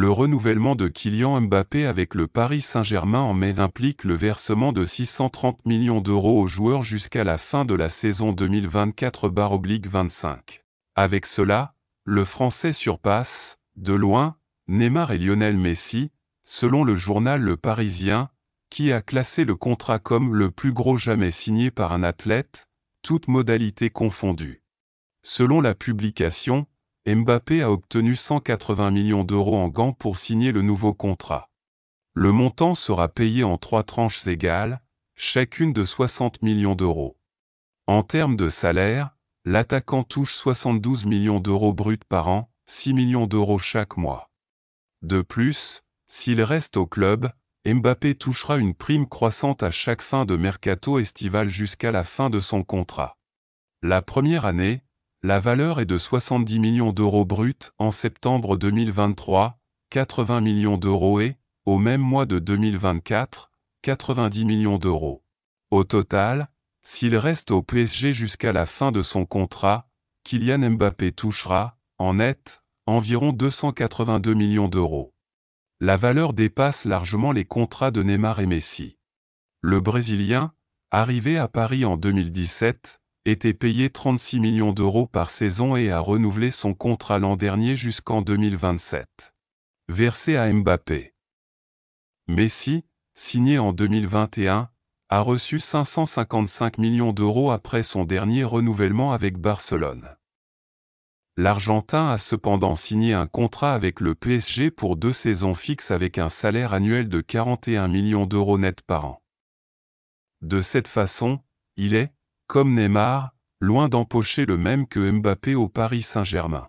Le renouvellement de Kylian Mbappé avec le Paris Saint-Germain en mai implique le versement de 630 millions d'euros aux joueurs jusqu'à la fin de la saison 2024-25. Avec cela, le Français surpasse, de loin, Neymar et Lionel Messi, selon le journal Le Parisien, qui a classé le contrat comme le plus gros jamais signé par un athlète, toutes modalités confondues. Selon la publication, Mbappé a obtenu 180 millions d'euros en gants pour signer le nouveau contrat. Le montant sera payé en trois tranches égales, chacune de 60 millions d'euros. En termes de salaire, l'attaquant touche 72 millions d'euros bruts par an, 6 millions d'euros chaque mois. De plus, s'il reste au club, Mbappé touchera une prime croissante à chaque fin de mercato estival jusqu'à la fin de son contrat. La première année, la valeur est de 70 millions d'euros bruts en septembre 2023, 80 millions d'euros et, au même mois de 2024, 90 millions d'euros. Au total, s'il reste au PSG jusqu'à la fin de son contrat, Kylian Mbappé touchera, en net, environ 282 millions d'euros. La valeur dépasse largement les contrats de Neymar et Messi. Le Brésilien, arrivé à Paris en 2017, était payé 36 millions d'euros par saison et a renouvelé son contrat l'an dernier jusqu'en 2027. Versé à Mbappé. Messi, signé en 2021, a reçu 555 millions d'euros après son dernier renouvellement avec Barcelone. L'Argentin a cependant signé un contrat avec le PSG pour deux saisons fixes avec un salaire annuel de 41 millions d'euros net par an. De cette façon, il est, comme Neymar, loin d'empocher le même que Mbappé au Paris Saint-Germain.